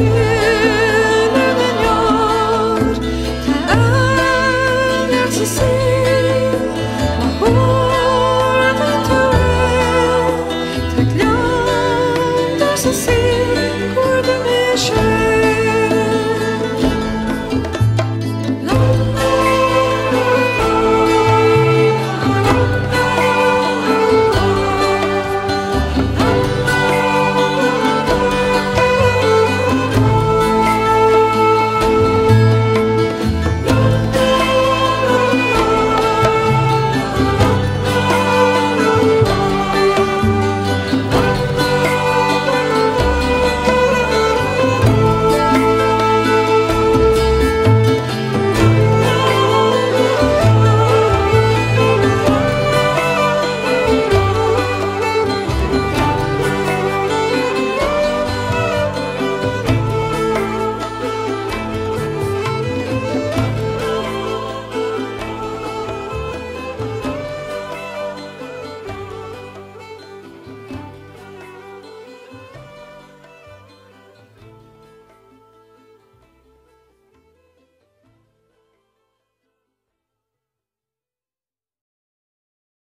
you.